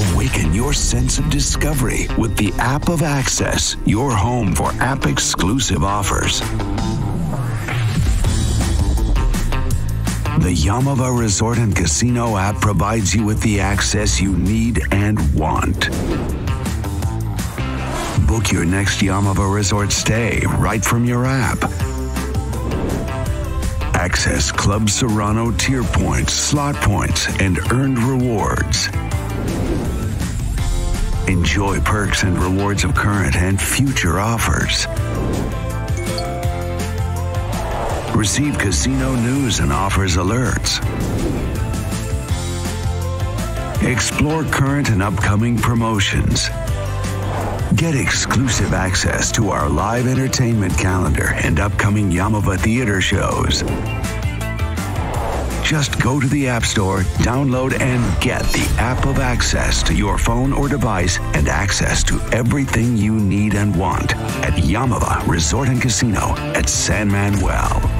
Awaken your sense of discovery with the app of Access, your home for app exclusive offers. The Yaamava' Resort and Casino app provides you with the access you need and want. Book your next Yaamava' Resort stay right from your app. Access Club Serrano tier points, slot points, and earned rewards. Enjoy perks and rewards of current and future offers. Receive casino news and offers alerts. Explore current and upcoming promotions. Get exclusive access to our live entertainment calendar and upcoming Yaamava' theater shows. Just go to the App Store, download, and get the app of access to your phone or device and access to everything you need and want at Yaamava' Resort and Casino at San Manuel.